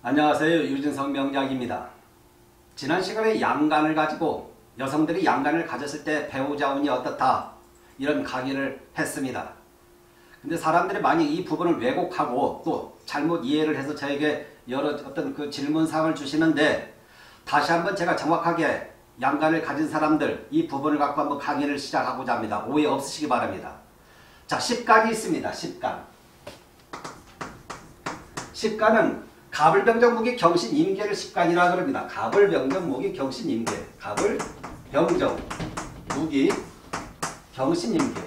안녕하세요. 유진성 명작입니다. 지난 시간에 양간을 가지고 여성들이 양간을 가졌을 때 배우자 운이 어떻다 이런 강의를 했습니다. 근데 사람들이 많이 이 부분을 왜곡하고 또 잘못 이해를 해서 저에게 여러 어떤 그 질문사항을 주시는데 다시 한번 제가 정확하게 양간을 가진 사람들 이 부분을 갖고 한번 강의를 시작하고자 합니다. 오해 없으시기 바랍니다. 자, 10간이 있습니다. 10간. 10간은 가불병정무기 경신 임계를 10간이라 그럽니다. 가불병정무기 경신 임계. 가불병정 무기 경신 임계.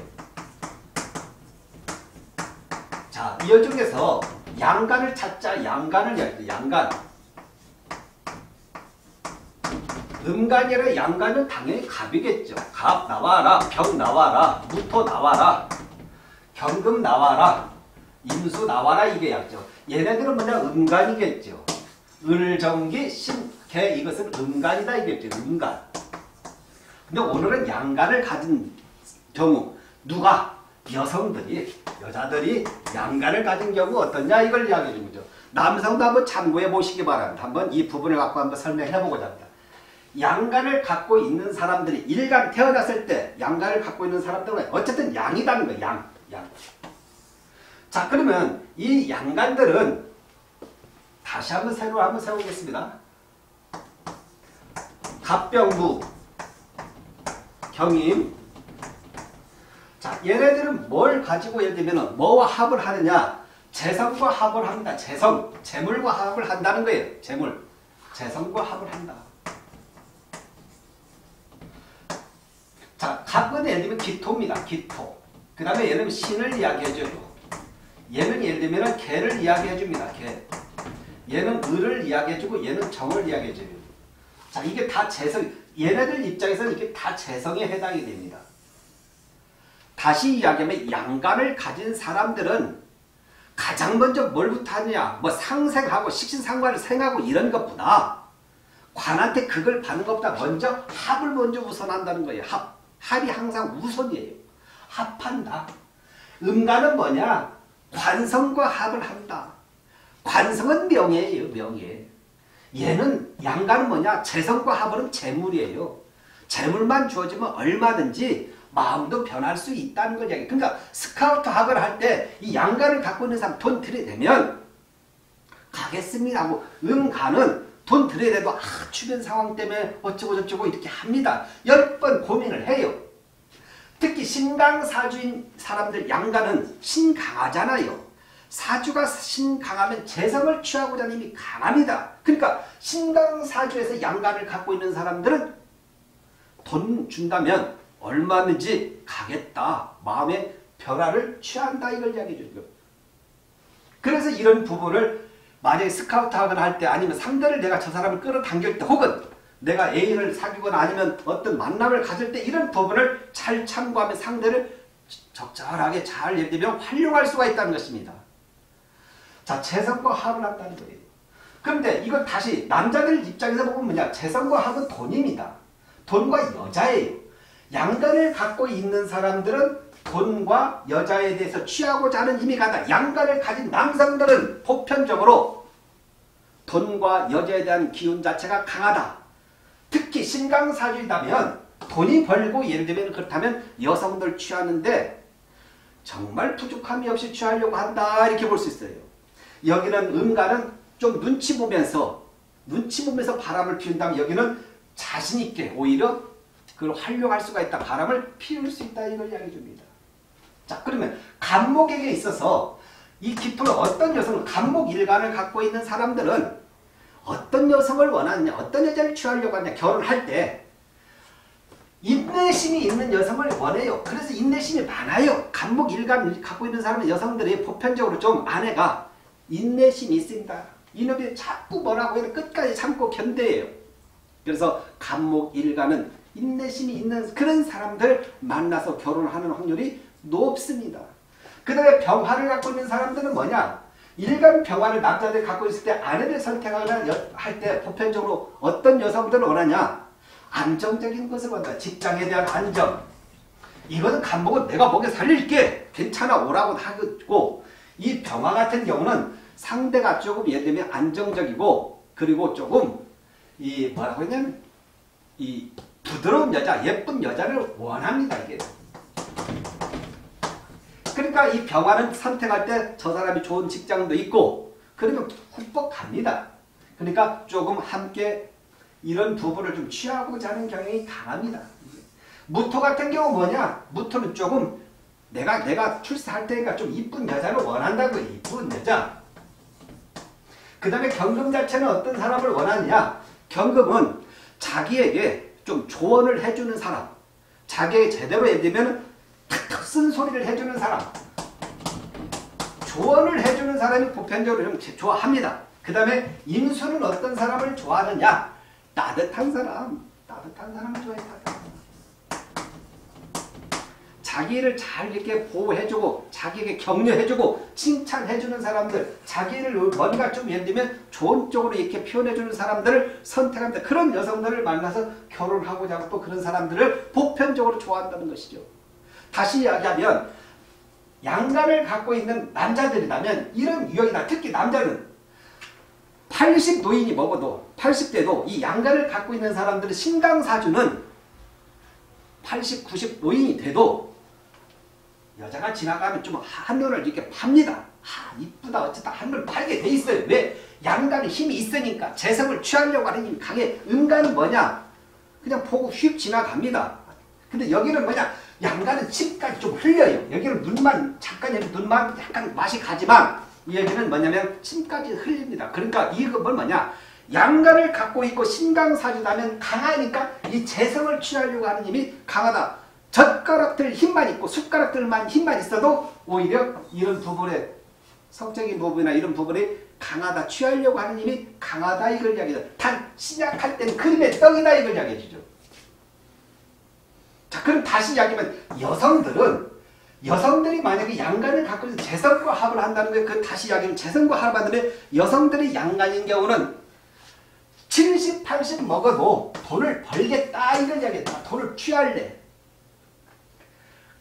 자, 이 중에서 양간을 찾자. 양간을 이야기해. 양간. 음간이라 양간은 당연히 갑이겠죠. 갑 나와라. 병 나와라. 무토 나와라. 경금 나와라. 임수 나와라 이게 약죠. 얘네들은 뭐냐 음간이겠죠. 을정기 신개 이것은 음간이다 이겠죠. 음간. 근데 오늘은 양간을 가진 경우 누가 여성들이 여자들이 양간을 가진 경우 어떠냐 이걸 이야기해 준 거죠. 남성도 한번 참고해 보시기 바랍니다. 한번 이 부분을 갖고 한번 설명해 보고자 합니다. 양간을 갖고 있는 사람들이 일간 태어났을 때 양간을 갖고 있는 사람들은 어쨌든 양이다는 거예요. 양. 양. 자 그러면 이 양간들은 다시 한번 새로 한번 세우겠습니다. 갑병무 경임 자 얘네들은 뭘 가지고 예를 들면 뭐와 합을 하느냐 재성과 합을 합니다. 재성 재물과 합을 한다는 거예요. 재물 재성과 합을 한다. 자 갑은 예를 들면 기토입니다. 기토 그 다음에 얘는 신을 이야기해줘요. 얘는 예를 들면 개를 이야기해 줍니다. 개. 얘는 을을 이야기해 주고 얘는 정을 이야기해줘요. 자 이게 다 재성 얘네들 입장에서는 이게 다 재성에 해당이 됩니다. 다시 이야기하면 양간을 가진 사람들은 가장 먼저 뭘부터 하느냐 뭐 상생하고 식신상관을 생하고 이런 것보다 관한테 그걸 받는 것보다 먼저 합을 먼저 우선한다는 거예요. 합. 합이 항상 우선이에요. 합한다. 음간은 뭐냐? 관성과 합을 한다. 관성은 명예예요. 명예. 얘는 양간은 뭐냐? 재성과 합은 재물이에요. 재물만 주어지면 얼마든지 마음도 변할 수 있다는 걸 이야기. 그러니까 스카우트 학을 할 때 이 양간을 갖고 있는 사람 돈 들여대면 가겠습니다 하고 음간은 돈 들여대도 아 주변 상황 때문에 어쩌고 저쩌고 이렇게 합니다. 열 번 고민을 해요. 특히 신강사주인 사람들 양간은 신강하잖아요. 사주가 신강하면 재성을 취하고자 하는 힘이 강합니다. 그러니까 신강사주에서 양간을 갖고 있는 사람들은 돈 준다면 얼마든지 가겠다. 마음의 변화를 취한다. 이걸 이야기해 거예요. 그래서 이런 부분을 만약에 스카우트 학을 할 때 아니면 상대를 내가 저 사람을 끌어당길 때 혹은 내가 애인을 사귀거나 아니면 어떤 만남을 가질 때 이런 부분을 잘 참고하면 상대를 적절하게 잘 예를 들면 활용할 수가 있다는 것입니다. 자, 재성과 합을 한다는 거예요. 그런데 이걸 다시 남자들 입장에서 보면 뭐냐 재성과 합은 돈입니다. 돈과 여자예요. 양간을 갖고 있는 사람들은 돈과 여자에 대해서 취하고자 하는 힘이 강하다. 양간을 가진 남성들은 보편적으로 돈과 여자에 대한 기운 자체가 강하다. 특히 신강사주이다면 돈이 벌고 예를 들면 그렇다면 여성들 취하는데 정말 부족함이 없이 취하려고 한다 이렇게 볼 수 있어요. 여기는 음간은 좀 눈치 보면서 눈치 보면서 바람을 피운다면 여기는 자신 있게 오히려 그걸 활용할 수가 있다. 바람을 피울 수 있다. 이걸 이야기해 줍니다. 자 그러면 간목에게 있어서 이 기토는 어떤 여성을 간목 일간을 갖고 있는 사람들은 어떤 여성을 원하느냐 어떤 여자를 취하려고 하냐 결혼할 때 인내심이 있는 여성을 원해요. 그래서 인내심이 많아요. 간목 일간 갖고 있는 사람은 여성들이 보편적으로 좀 아내가 인내심이 있습니다. 이놈이 자꾸 뭐라고 해도 끝까지 참고 견뎌요. 그래서 간목 일간은 인내심이 있는 그런 사람들 만나서 결혼하는 확률이 높습니다. 그 다음에 병화를 갖고 있는 사람들은 뭐냐? 일간 병화를 남자들이 갖고 있을 때 아내를 선택하거나 할 때 보편적으로 어떤 여성들을 원하냐? 안정적인 것을 원한다. 직장에 대한 안정. 이거는 간목은 내가 목에 살릴게. 괜찮아 오라고 하고 이 병화 같은 경우는 상대가 조금 예를 들면 안정적이고 그리고 조금 이 뭐라고 했냐면 이 부드러운 여자, 예쁜 여자를 원합니다. 이게. 그러니까 이 병화는 선택할 때 저 사람이 좋은 직장도 있고 그러면 흠뻑 갑니다. 그러니까 조금 함께 이런 부부를 좀 취하고자 하는 경향이 강합니다. 무토 같은 경우 뭐냐? 무토는 조금 내가 내가 출세할 때니까 좀 이쁜 여자를 원한다고 이쁜 여자. 그 다음에 경금 자체는 어떤 사람을 원하느냐? 경금은 자기에게 좀 조언을 해주는 사람. 자기에게 제대로 예를 들면 탁탁 쓴 소리를 해주는 사람. 조언을 해주는 사람이 보편적으로 좀 좋아합니다. 그 다음에 임수는 어떤 사람을 좋아하느냐? 따뜻한 사람. 따뜻한 사람을 좋아해. 자기를 잘 이렇게 보호해주고 자기에게 격려해주고 칭찬해주는 사람들 자기를 뭔가 좀 예를 들면 좋은 쪽으로 이렇게 표현해주는 사람들을 선택합니다. 그런 여성들을 만나서 결혼하고자 하고 또 그런 사람들을 보편적으로 좋아한다는 것이죠. 다시 이야기하면 양간을 갖고 있는 남자들이라면 이런 유형이다. 특히 남자는 80 노인이 먹어도 80대도 이 양간을 갖고 있는 사람들은 신강사주는 80, 90 노인이 돼도 여자가 지나가면 좀 한눈을 이렇게 팝니다. 아, 이쁘다 어쨌다 한눈 팔게 돼 있어요. 왜? 양간에 힘이 있으니까 재성을 취하려고 하는 힘이 강해. 음간은 뭐냐? 그냥 보고 휙 지나갑니다. 근데 여기는 뭐냐? 양간은 침까지 좀 흘려요. 여기는 눈만 잠깐 여기 눈만 약간 맛이 가지만 이 얘기는 뭐냐면 침까지 흘립니다. 그러니까 이건 뭐냐? 양간을 갖고 있고 신강사주다면 강하니까 이 재성을 취하려고 하는 힘이 강하다. 젓가락들 힘만 있고 숟가락들만 힘만 있어도 오히려 이런 부분에 성적인 부분이나 이런 부분에 강하다 취하려고 하는 힘이 강하다 이걸 이야기해요. 단 시작할 때는 그림의 떡이다 이걸 이야기해 주죠. 자 그럼 다시 이야기하면 여성들은 여성들이 만약에 양간을 갖고 있어 재성과 합을 한다는 거예요. 그 다시 이야기하면 재성과 합을 한다면 여성들이 양간인 경우는 70, 80 먹어도 돈을 벌겠다 이걸 이야기했다. 돈을 취할래.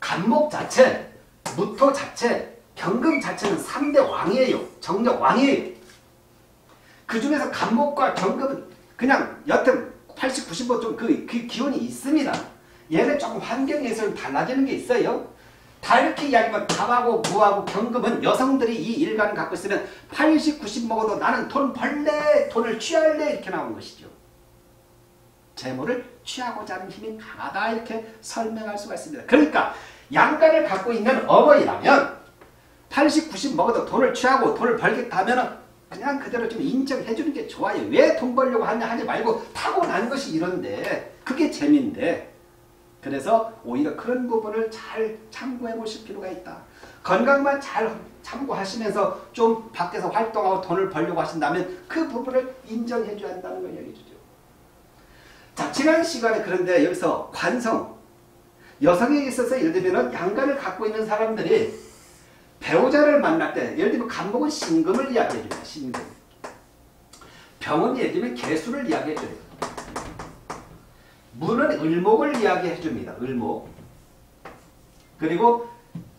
간목 자체, 무토 자체, 경금 자체는 3대 왕이에요. 정력 왕이에요. 그 중에서 간목과 경금은 그냥 여튼 80, 90보 좀그 그 기운이 있습니다. 얘는 조금 환경에서 달라지는 게 있어요. 다 이렇게 이야기하면 갑하고 무하고 경금은 여성들이 이 일간을 갖고 있으면 80, 90 먹어도 나는 돈 벌래, 돈을 취할래 이렇게 나오는 것이죠. 재물을 취하고자 하는 힘이 강하다 이렇게 설명할 수가 있습니다. 그러니까 양간을 갖고 있는 어머니라면 80, 90 먹어도 돈을 취하고 돈을 벌겠다 하면 그냥 그대로 좀 인정해 주는 게 좋아요. 왜 돈 벌려고 하냐 하지 말고 타고난 것이 이런데 그게 재미인데 그래서 오히려 그런 부분을 잘 참고해 보실 필요가 있다. 건강만 잘 참고하시면서 좀 밖에서 활동하고 돈을 벌려고 하신다면 그 부분을 인정해 줘야 한다는 걸 얘기해 주죠. 자, 지난 시간에 그런데 여기서 관성, 여성에게 있어서 예를 들면 양간을 갖고 있는 사람들이 배우자를 만날 때 예를 들면 간목은 신금을 이야기해 줘요. 신금. 병은 예를 들면 개수를 이야기해 줘요. 문은 을목을 이야기해 줍니다. 을목. 그리고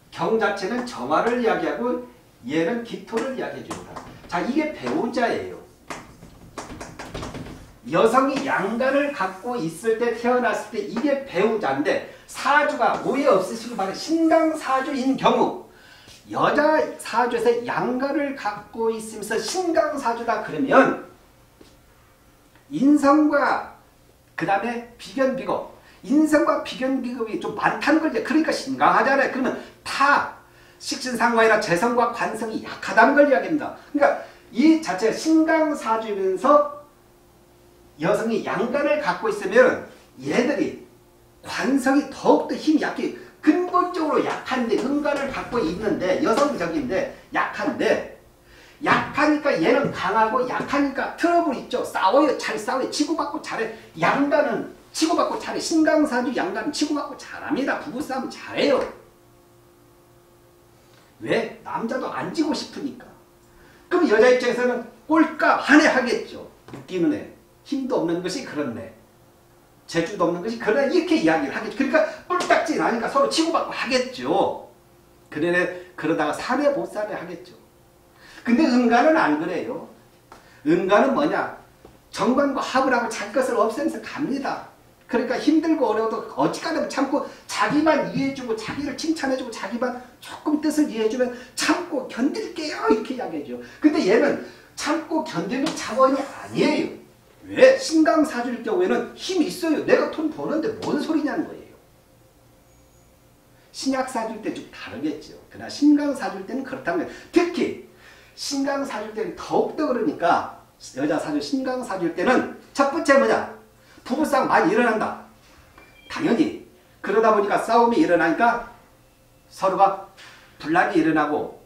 경 자체는 정화를 이야기하고 얘는 기토를 이야기해 줍니다. 자 이게 배우자예요. 여성이 양간을 갖고 있을 때 태어났을 때 이게 배우자인데 사주가 오해 없으시고 바로 신강 사주인 경우 여자 사주에서 양간을 갖고 있으면서 신강 사주다 그러면 인성과 그 다음에 비견비겁 인성과 비견비겁이 좀 많다는 거죠. 그러니까 신강하잖아요. 그러면 타 식신상관이나 재성과 관성이 약하다는 걸 이야기합니다. 그러니까 이 자체가 신강사주면서 여성이 양간을 갖고 있으면 얘들이 관성이 더욱더 힘이 약해 근본적으로 약한데 은간을 갖고 있는데 여성적인데 약한데 약하니까 얘는 강하고 약하니까 트러블 있죠. 싸워요. 잘 싸워요. 치고받고 잘해. 양간은 치고받고 잘해. 신강사주 양간은 치고받고 잘합니다. 부부싸움 잘해요. 왜? 남자도 안 지고 싶으니까. 그럼 여자 입장에서는 꼴까 한해 하겠죠. 웃기는 애. 힘도 없는 것이 그렇네. 재주도 없는 것이 그러네. 이렇게 이야기를 하겠죠. 그러니까 뿔딱지 나니까 서로 치고받고 하겠죠. 그러다가 살해 못 살해 하겠죠. 근데 은간은 안 그래요. 은간은 뭐냐? 정관과 합을 하고 자기 것을 없애면서 갑니다. 그러니까 힘들고 어려워도 어찌까지 참고 자기만 이해해주고 자기를 칭찬해주고 자기만 조금 뜻을 이해해주면 참고 견딜게요 이렇게 이야기해줘. 근데 얘는 참고 견디는 자원이 아니에요. 왜? 신강사주일 경우에는 힘이 있어요. 내가 돈 버는데 뭔 소리냐는 거예요. 신약사주일 때 좀 다르겠죠. 그러나 신강사주일 때는 그렇다면 특히 신강사주일 때는 더욱더 그러니까 여자 사주 신강사주일 때는 첫 번째 뭐냐? 부부싸움 많이 일어난다. 당연히 그러다 보니까 싸움이 일어나니까 서로가 분란이 일어나고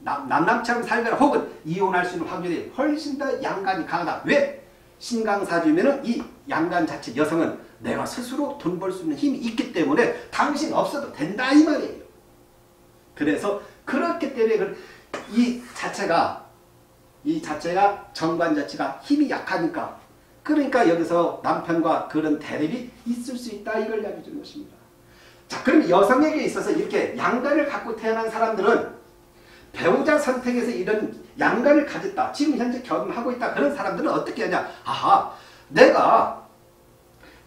남, 남남처럼 살거나 혹은 이혼할 수 있는 확률이 훨씬 더 양간이 강하다. 왜? 신강사주면은 이 양간 자체 여성은 내가 스스로 돈 벌 수 있는 힘이 있기 때문에 당신 없어도 된다 이 말이에요. 그래서 그렇기 때문에 이 자체가 이 자체가 정관 자체가 힘이 약하니까 그러니까 여기서 남편과 그런 대립이 있을 수 있다 이걸 이야기해 주는 것입니다. 자 그럼 여성에게 있어서 이렇게 양간을 갖고 태어난 사람들은 배우자 선택에서 이런 양간을 가졌다. 지금 현재 결혼하고 있다. 그런 사람들은 어떻게 하냐. 아하 내가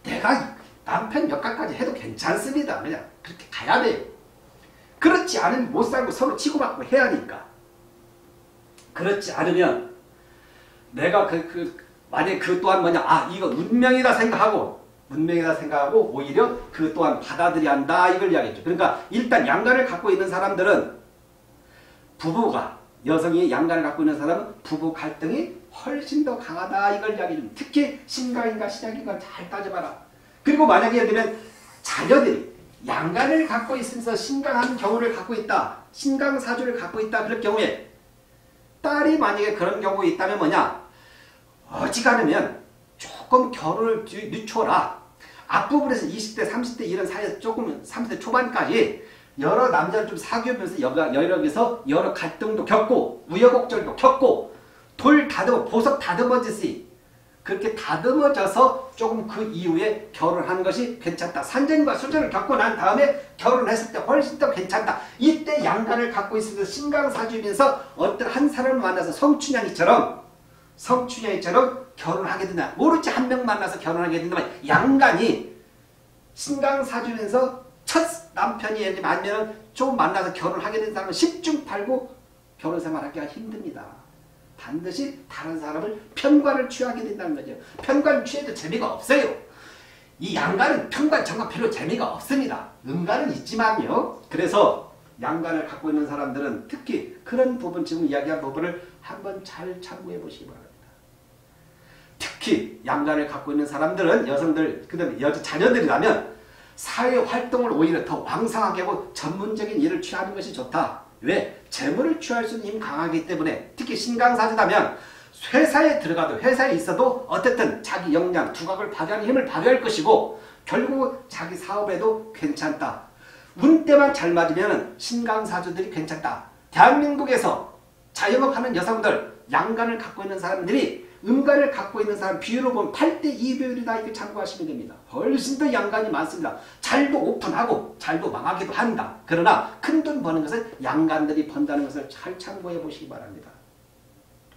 내가 남편 역할까지 해도 괜찮습니다. 그냥 그렇게 가야 돼요. 그렇지 않으면 못 살고 서로 치고받고 해야 하니까. 그렇지 않으면 내가 그, 그 만약 그 또한 뭐냐 아 이거 운명이다 생각하고 운명이다 생각하고 오히려 그 또한 받아들여야 한다 이걸 이야기했죠. 그러니까 일단 양간을 갖고 있는 사람들은 부부가 여성이 양간을 갖고 있는 사람은 부부 갈등이 훨씬 더 강하다 이걸 이야기해줍 특히 신강인가 신약인가 잘 따져봐라. 그리고 만약에 예를 들면 자녀들이 양간을 갖고 있으면서 신강한 경우를 갖고 있다. 신강사주를 갖고 있다. 그럴 경우에 딸이 만약에 그런 경우가 있다면 뭐냐? 어지간하면 조금 결혼을 늦춰라. 앞부분에서 20대, 30대 이런 사이에서 조금 30대 초반까지 여러 남자를 좀 사귀면서 여러 여러 갈등도 겪고 우여곡절도 겪고 돌 다듬어 보석 다듬어지시 그렇게 다듬어져서 조금 그 이후에 결혼하는 것이 괜찮다. 산전과 수전을 겪고 난 다음에 결혼했을 때 훨씬 더 괜찮다. 이때 양간을 갖고 있으면서 신강사주면서 어떤 한 사람을 만나서 성춘향이처럼 성춘향이처럼 결혼하게 된다. 모르지 한 명 만나서 결혼하게 된다면 양간이 신강사주면서 첫 남편이 아니면 좀 만나서 결혼하게 된 사람은 10중 8구 결혼 생활하기가 힘듭니다. 반드시 다른 사람을 편관을 취하게 된다는 거죠. 편관 취해도 재미가 없어요. 이 양간은 편관 정관 별로 재미가 없습니다. 음간은 있지만요. 그래서 양간을 갖고 있는 사람들은 특히 그런 부분 지금 이야기한 부분을 한번 잘 참고해 보시기 바랍니다. 특히 양간을 갖고 있는 사람들은 여성들 그다음에 여자 자녀들이라면 사회 활동을 오히려 더 왕성하게 하고 전문적인 일을 취하는 것이 좋다. 왜? 재물을 취할 수 있는 힘 강하기 때문에 특히 신강사주다면 회사에 들어가도 회사에 있어도 어쨌든 자기 역량, 두각을 발휘하는 힘을 발휘할 것이고 결국 자기 사업에도 괜찮다. 운 때만 잘 맞으면 신강사주들이 괜찮다. 대한민국에서 자영업하는 여성들, 양간을 갖고 있는 사람들이 음간을 갖고 있는 사람 비율로 보면 8대 2 비율이다 이렇게 참고하시면 됩니다. 훨씬 더 양간이 많습니다. 잘도 오픈하고 잘도 망하기도 한다. 그러나 큰 돈 버는 것은 양간들이 번다는 것을 잘 참고해 보시기 바랍니다.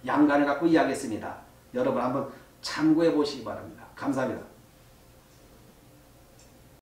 양간을 갖고 이야기했습니다. 여러분 한번 참고해 보시기 바랍니다. 감사합니다.